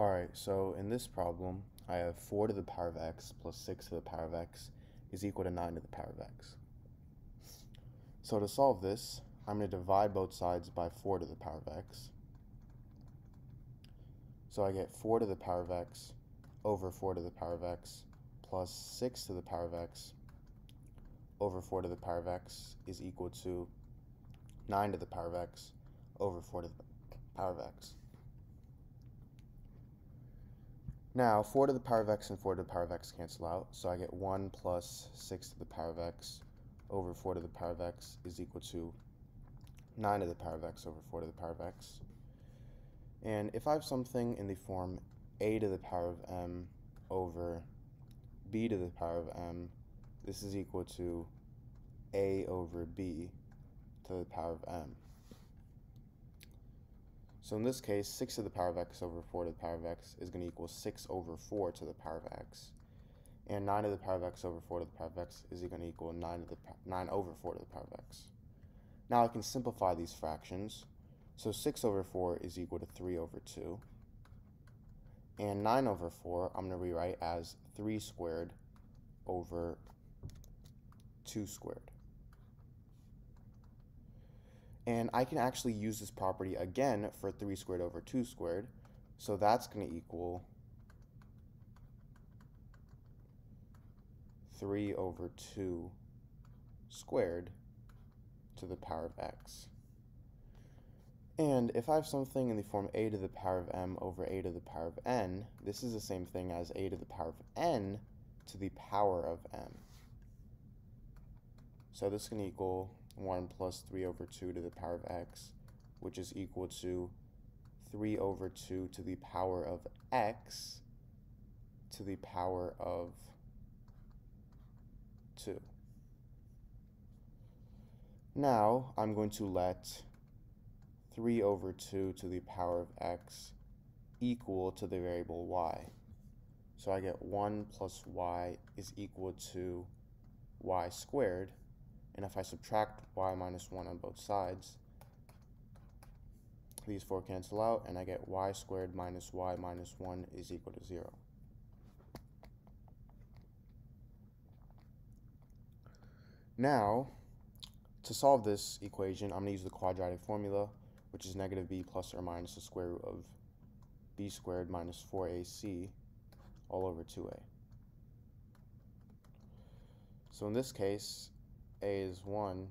Alright, so in this problem, I have 4 to the power of x plus 6 to the power of x is equal to 9 to the power of x. So to solve this, I'm going to divide both sides by 4 to the power of x. So I get 4 to the power of x over 4 to the power of x plus 6 to the power of x over 4 to the power of x is equal to 9 to the power of x over 4 to the power of x. Now, 4 to the power of x and 4 to the power of x cancel out, so I get 1 plus 6 to the power of x over 4 to the power of x is equal to 9 to the power of x over 4 to the power of x. And if I have something in the form a to the power of m over b to the power of m, this is equal to a over b to the power of m. So in this case, 6 to the power of x over 4 to the power of x is going to equal 6 over 4 to the power of x. And 9 to the power of x over 4 to the power of x is going to equal 9, to the 9 over 4 to the power of x. Now I can simplify these fractions. So 6 over 4 is equal to 3 over 2. And 9 over 4 I'm going to rewrite as 3 squared over 2 squared. And I can actually use this property again for 3 squared over 2 squared. So that's going to equal 3 over 2 squared to the power of x. And if I have something in the form a to the power of m over a to the power of n, this is the same thing as a to the power of n to the power of m. So this can equal 1 plus 3 over 2 to the power of x, which is equal to 3 over 2 to the power of x to the power of 2. Now I'm going to let 3 over 2 to the power of x equal to the variable y. So I get 1 plus y is equal to y squared and if I subtract y minus 1 on both sides, these four cancel out, and I get y squared minus y minus 1 is equal to 0. Now, to solve this equation, I'm going to use the quadratic formula, which is negative b plus or minus the square root of b squared minus 4ac all over 2a. So in this case, a is 1,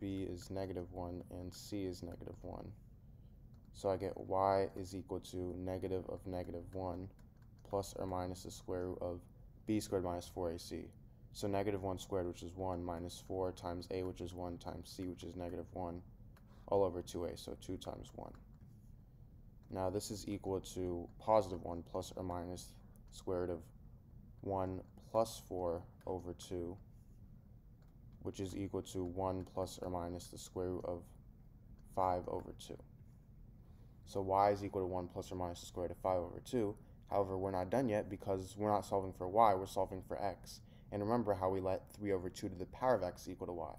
b is negative 1, and c is negative 1. So I get y is equal to negative of negative 1 plus or minus the square root of b squared minus 4ac. So negative 1 squared, which is 1, minus 4 times a, which is 1, times c, which is negative 1, all over 2a, so 2 times 1. Now this is equal to positive 1 plus or minus square root of 1 plus 4 over 2 which is equal to 1 plus or minus the square root of 5 over 2. So y is equal to 1 plus or minus the square root of 5 over 2. However, we're not done yet because we're not solving for y, we're solving for x. And remember how we let 3 over 2 to the power of x equal to y.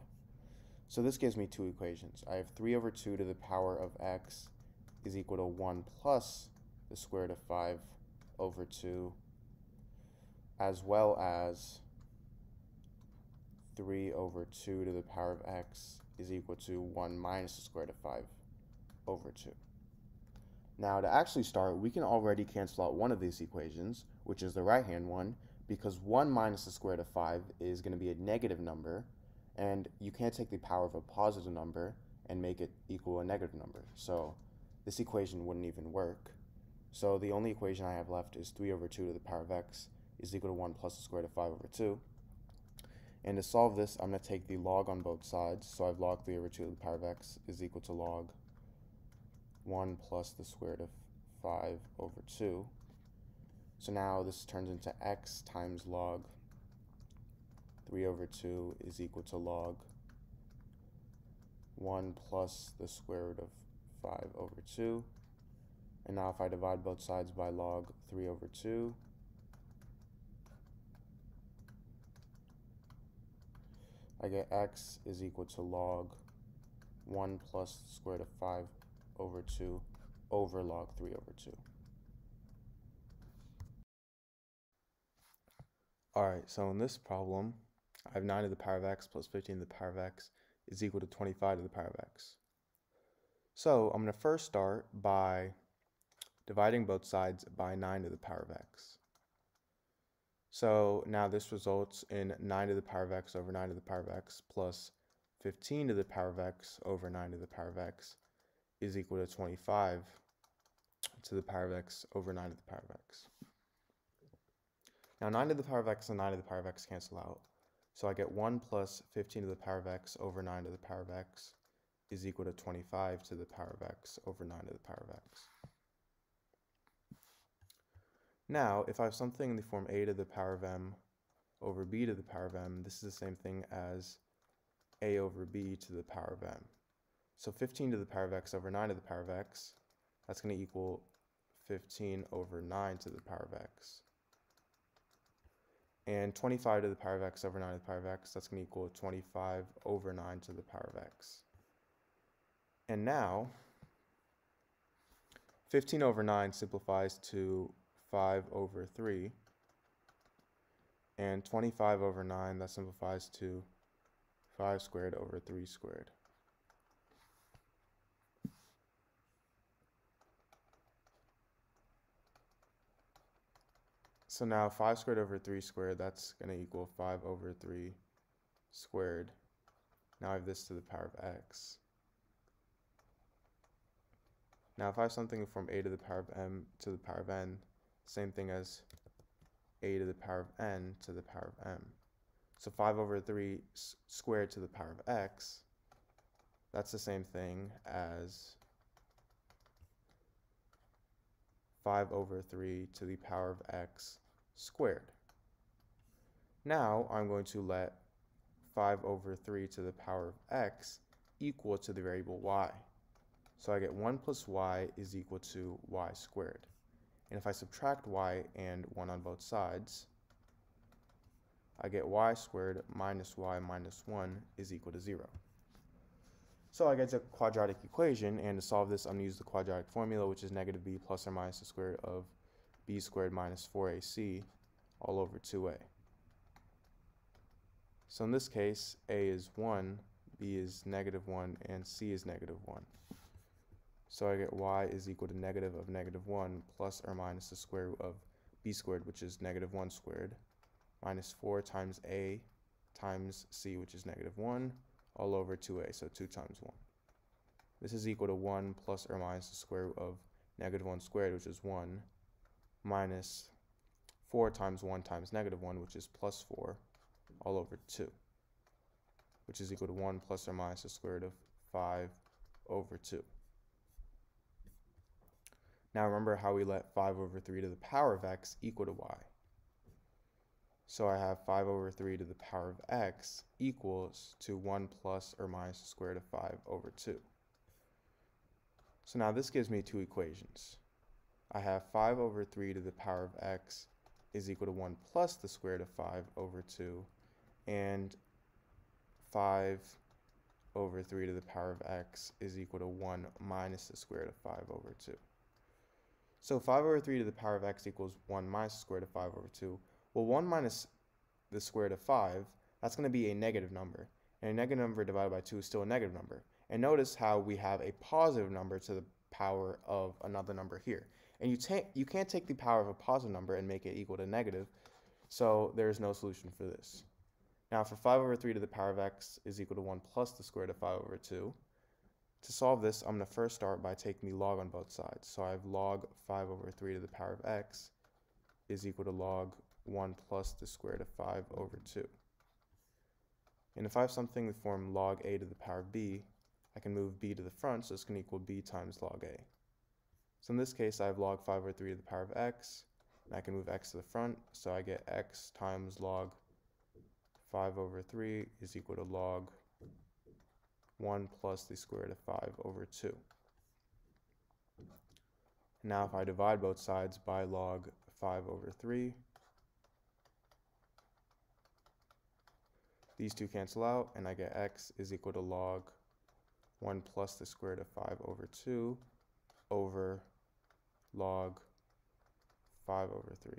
So this gives me two equations. I have 3 over 2 to the power of x is equal to 1 plus the square root of 5 over 2, as well as 3 over 2 to the power of x is equal to 1 minus the square root of 5 over 2. Now to actually start, we can already cancel out one of these equations, which is the right-hand one, because 1 minus the square root of 5 is going to be a negative number, and you can't take the power of a positive number and make it equal a negative number. So this equation wouldn't even work. So the only equation I have left is 3 over 2 to the power of x is equal to 1 plus the square root of 5 over 2. And to solve this, I'm going to take the log on both sides. So I've log 3 over 2 to the power of x is equal to log 1 plus the square root of 5 over 2. So now this turns into x times log 3 over 2 is equal to log 1 plus the square root of 5 over 2. And now if I divide both sides by log 3 over 2, I get x is equal to log 1 plus square root of 5 over 2 over log 3 over 2. Alright, so in this problem, I have 9 to the power of x plus 15 to the power of x is equal to 25 to the power of x. So I'm going to first start by dividing both sides by 9 to the power of x. So now this results in 9 to the power of x over 9 to the power of x plus 15 to the power of x over 9 to the power of x is equal to 25 to the power of x over 9 to the power of x. Now 9 to the power of x and 9 to the power of x cancel out. So I get 1 plus 15 to the power of x over 9 to the power of x is equal to 25 to the power of x over 9 to the power of x. Now, if I have something in the form a to the power of m over b to the power of m, this is the same thing as a over b to the power of m. So 15 to the power of x over 9 to the power of x, that's going to equal 15 over 9 to the power of x. And 25 to the power of x over 9 to the power of x, that's going to equal 25 over 9 to the power of x. And now, 15 over 9 simplifies to 5 over 3. And 25 over 9, that simplifies to 5 squared over 3 squared. So now 5 squared over 3 squared, that's going to equal 5 over 3 squared. Now I have this to the power of x. Now if I have something from a to the power of m to the power of n, same thing as a to the power of n to the power of m. So 5 over 3 squared to the power of x, that's the same thing as 5 over 3 to the power of x squared. Now I'm going to let 5 over 3 to the power of x equal to the variable y. So I get 1 plus y is equal to y squared. And if I subtract y and 1 on both sides, I get y squared minus y minus 1 is equal to 0. So I get a quadratic equation, and to solve this, I'm going to use the quadratic formula, which is negative b plus or minus the square root of b squared minus 4ac all over 2a. So in this case, a is 1, b is negative 1, and c is negative 1. So I get y is equal to negative of negative 1 plus or minus the square root of b squared, which is negative 1 squared, minus 4 times a times c, which is negative 1, all over 2a, so 2 times 1. This is equal to 1 plus or minus the square root of negative 1 squared, which is 1, minus 4 times 1 times negative 1, which is plus 4, all over 2, which is equal to 1 plus or minus the square root of 5 over 2. Now remember how we let 5 over 3 to the power of x equal to y. So I have 5 over 3 to the power of x equals to 1 plus or minus the square root of 5 over 2. So now this gives me two equations. I have 5 over 3 to the power of x is equal to 1 plus the square root of 5 over 2, and 5 over 3 to the power of x is equal to 1 minus the square root of 5 over 2. So 5 over 3 to the power of x equals 1 minus the square root of 5 over 2. Well, 1 minus the square root of 5, that's going to be a negative number. And a negative number divided by 2 is still a negative number. And notice how we have a positive number to the power of another number here. And you, ta- you can't take the power of a positive number and make it equal to negative, so there's no solution for this. Now for 5 over 3 to the power of x is equal to 1 plus the square root of 5 over 2. To solve this, I'm going to first start by taking the log on both sides. So I have log 5 over 3 to the power of x is equal to log 1 plus the square root of 5 over 2. And if I have something in the form log a to the power of b, I can move b to the front, so it's going to equal b times log a. So in this case, I have log 5 over 3 to the power of x, and I can move x to the front, so I get x times log 5 over 3 is equal to log 1 plus the square root of 5 over 2. Now if I divide both sides by log 5 over 3, these two cancel out, and I get x is equal to log 1 plus the square root of 5 over 2 over log 5 over 3.